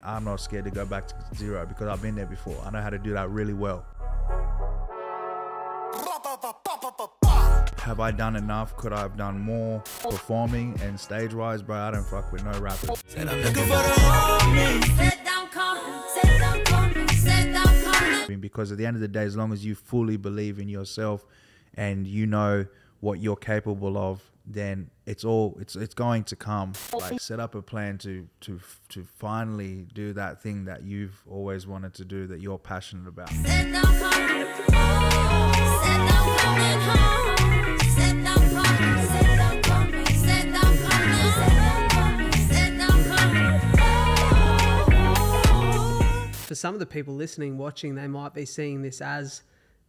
I'm not scared to go back to zero because I've been there before. I know how to do that really well. Have I done enough? Could I have done more performing and stage wise, bro? I don't fuck with no rappers. Because at the end of the day, as long as you fully believe in yourself and you know what you're capable of, then it's all it's it's going to come. Like set up a plan to to to finally do that thing that you've always wanted to do that you're passionate about. For some of the people listening, watching, they might be seeing this as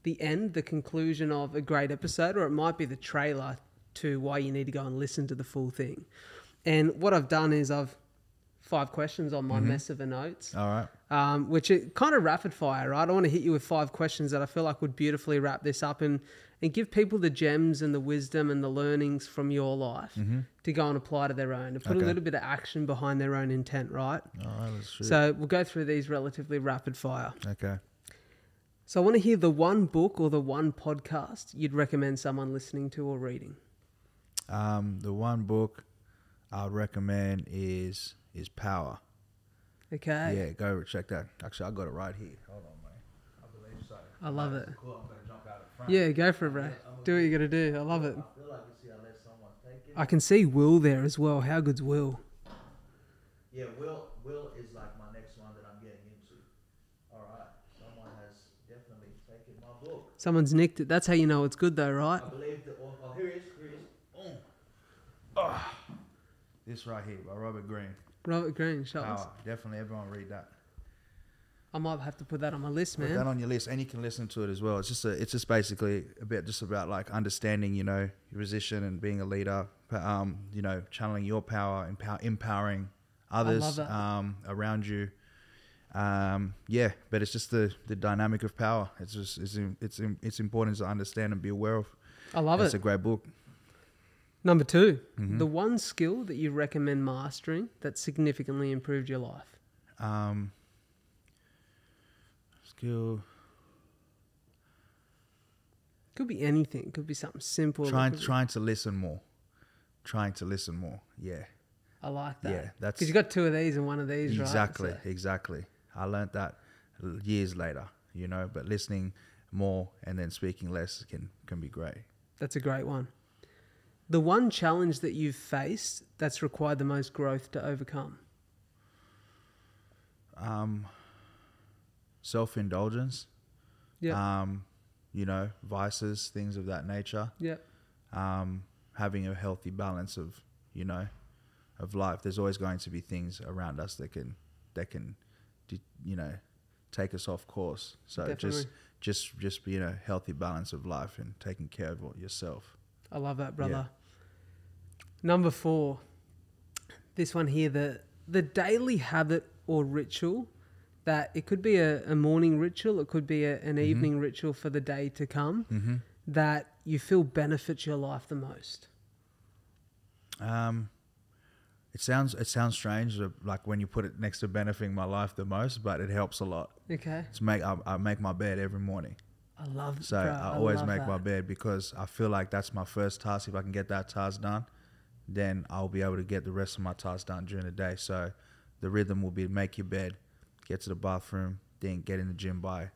the end, the conclusion of a great episode, or it might be the trailer to why you need to go and listen to the full thing. And what I've done is I've five questions on my mess of a notes, All right. um, which is kind of rapid fire, right? I want to hit you with five questions that I feel like would beautifully wrap this up and and give people the gems and the wisdom and the learnings from your life to go and apply to their own, to put Okay. a little bit of action behind their own intent, right? All right. Let's shoot. So we'll go through these relatively rapid fire. okay. So I want to hear the one book or the one podcast you'd recommend someone listening to or reading. Um, the one book I would recommend is is Power. Okay. Yeah, go check that. Actually, I got it right here. Hold on, man. I believe so. I love it. Cool. I'm gonna jump out in front. Yeah, go for it, bro. Do what you got to do. I love it. I feel like you see unless someone take it. I can see Will there as well. How good's Will? Yeah, Will. Will is like my next one that I'm getting into. All right. Someone has definitely taken my book. Someone's nicked it. That's how you know it's good, though, right? I believe that. Oh, oh, here is. Here it is. Boom. Ah. This right here by Robert Greene. Robert Greene, us. Power. Definitely, everyone read that. I might have to put that on my list, man. Put that on your list, and you can listen to it as well. It's just a, it's just basically a bit just about like understanding, you know, your position and being a leader. Um, you know, channeling your power, empower, empowering others um, around you. Um, yeah, but it's just the the dynamic of power. It's just it's it's it's important to understand and be aware of. I love it. It's a great book. Number 2 Mm-hmm. the one skill that you recommend mastering that significantly improved your life. Um, skill Could be anything. Could be something simple. trying be- trying to listen more, trying to listen more. Yeah. I like that. Yeah, that's- because you got two of these and one of these, right? Exactly, So- exactly. I learned that years later, you know, but listening more and then speaking less can can be great. That's a great one. The one challenge that you've faced that's required the most growth to overcome. Um, Self indulgence, Yeah. um, you know, vices, things of that nature. yeah. Um, having a healthy balance of, you know, of life. There's always going to be things around us that can that can, you know, take us off course. So just Definitely. just just be in a healthy balance of life and taking care of yourself. I love that, brother. Number four. This one here, the the daily habit or ritual that it could be a, a morning ritual, it could be a, an evening ritual for the day to come Mm-hmm. that you feel benefits your life the most. Um, it sounds it sounds strange, uh, like when you put it next to benefiting my life the most, but it helps a lot. Okay. It's make I, I make my bed every morning, I love it. so bro, I always love make my bed because I feel like that's my first task. If I can get that task done, then I'll be able to get the rest of my tasks done during the day. So the rhythm will be make your bed, get to the bathroom, then get in the gym by,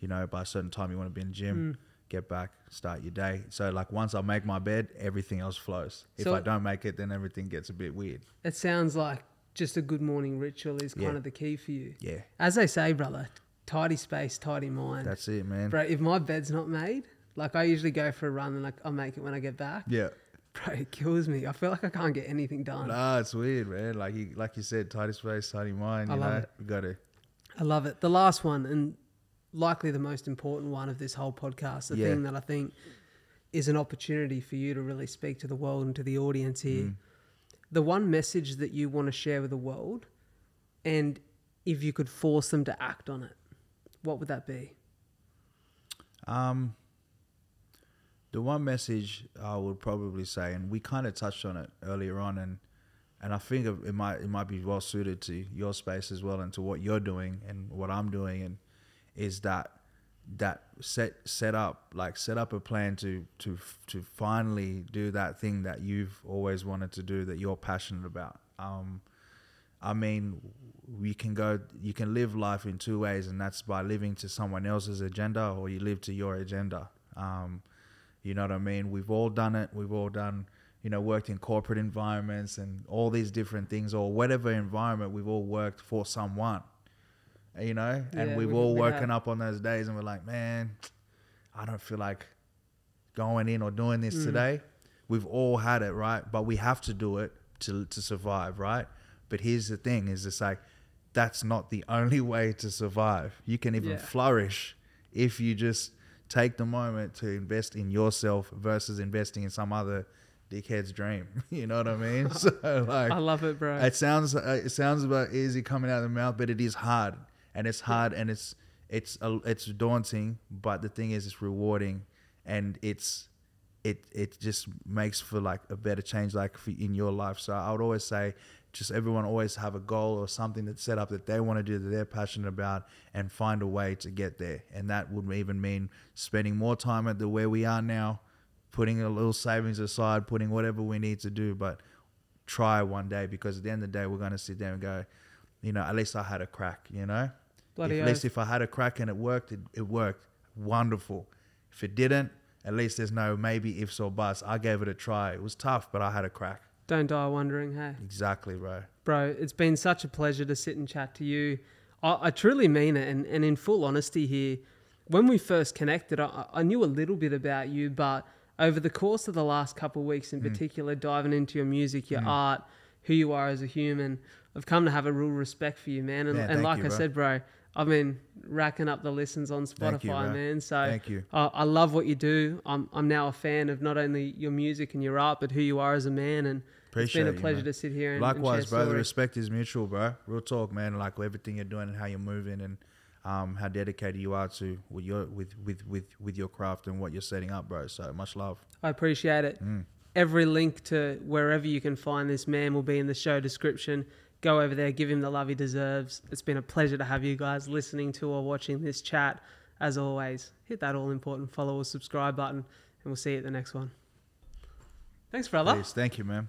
you know, by a certain time you want to be in the gym. Mm. Get back, start your day. So like once I make my bed, everything else flows. If So- I don't make it, then everything gets a bit weird. It sounds like just a good morning ritual is kind Yeah. of the key for you. Yeah, As they say, brother, tidy space, tidy mind. that's it, man. Bro, if my bed's not made, like I usually go for a run and like I'll make it when I get back. Yeah. Bro, it kills me. I feel like I can't get anything done. Nah, it's weird, man. Like you, like you said, tidy space, tidy mind. I You love know, it. got to. I love it. The last one, and likely the most important one of this whole podcast, the Yeah. thing that I think is an opportunity for you to really speak to the world and to the audience here. Mm. The one message that you want to share with the world, and if you could force them to act on it, what would that be? Um, the one message I would probably say, and we kind of touched on it earlier on, and and I think it might it might be well suited to your space as well and to what you're doing and what I'm doing and is that that set set up like set up a plan to to to finally do that thing that you've always wanted to do that you're passionate about um I mean, we can go, you can live life in two ways, and that's by living to someone else's agenda or you live to your agenda. Um, you know what I mean? We've all done it. We've all done, you know, worked in corporate environments and all these different things, or whatever environment we've all worked for someone, you know? And Yeah, we've we- all we woken up on those days and we're like, man, I don't feel like going in or doing this Mm. today. We've all had it, right? But we have to do it to to survive, right? But here's the thing: is it's like that's not the only way to survive. You can even Yeah. flourish if you just take the moment to invest in yourself versus investing in some other dickhead's dream. You know what I mean? So like, I love it, bro. it sounds it sounds about easy coming out of the mouth, but it is hard, and it's hard, and it's it's a, it's daunting. But the thing is, it's rewarding, and it's it it just makes for like a better change, like for, in your life. So I would always say, just everyone always have a goal or something that's set up that they want to do that they're passionate about, and find a way to get there. And that would even mean spending more time at the where we are now, putting a little savings aside, putting whatever we need to do, but try one day because at the end of the day we're going to sit there and go you know at least i had a crack you know Bloody if, at least if i had a crack and it worked it, it worked wonderful if it didn't at least there's no maybe ifs or buts i gave it a try it was tough but i had a crack Don't die wondering, hey. exactly bro Bro, it's been such a pleasure to sit and chat to you. I, I truly mean it. And, and in full honesty here, when we first connected, I, I knew a little bit about you, but over the course of the last couple of weeks in Hmm. particular, diving into your music, your art, who you are as a human, I've come to have a real respect for you, man. And, Yeah, and like you, I said, bro, I've been racking up the listens on Spotify, you, man. So Thank you. I, I love what you do. I'm, I'm now a fan of not only your music and your art, but who you are as a man. And Appreciate it's been a pleasure man. to sit here and likewise and bro share the respect is mutual bro real talk man like everything you're doing and how you're moving and um, how dedicated you are to with your with, with with with your craft and what you're setting up bro so much love I appreciate it. Mm. Every link to wherever you can find this man will be in the show description. Go over there, give him the love he deserves. It's been a pleasure to have you guys listening to or watching this chat. As always, hit that all important follow or subscribe button, and we'll see you at the next one. Thanks, brother. Peace. thank you man